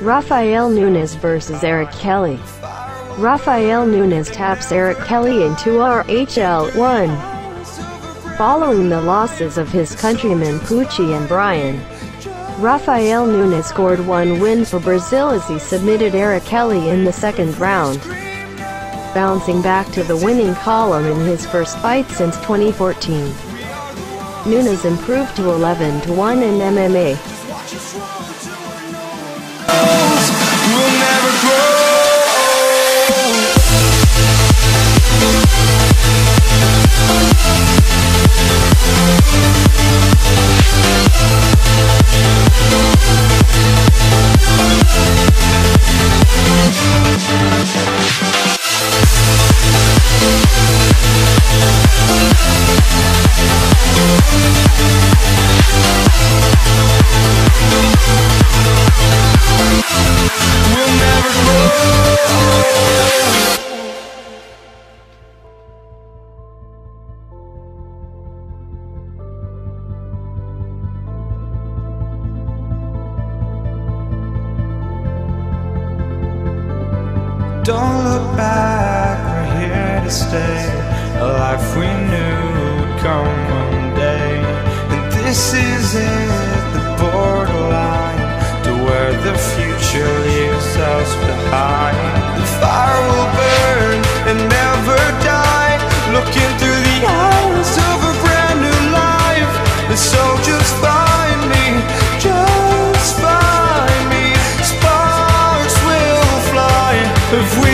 Rafael Nunes vs Eric Kelly. Rafael Nunes taps Eric Kelly into RHL 1. Following the losses of his countrymen Pucci and Bryan, Rafael Nunes scored one win for Brazil as he submitted Eric Kelly in the second round, bouncing back to the winning column in his first fight since 2014. Nunes improved to 11-1 in MMA. We'll Don't look back, we're here to stay. A life we knew would come one day. And this is it, the borderline to where the future Vous